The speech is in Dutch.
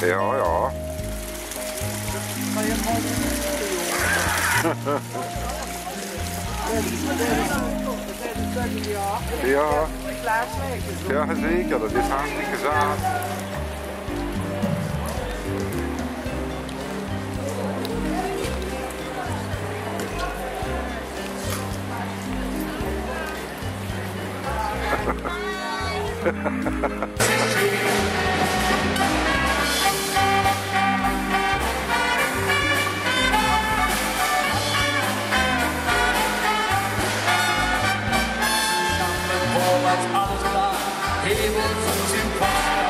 Ja, ja. Ja, ja zeker. Dat is hartstikke zaad. He was a